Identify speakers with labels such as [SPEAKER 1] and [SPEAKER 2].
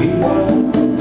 [SPEAKER 1] We want.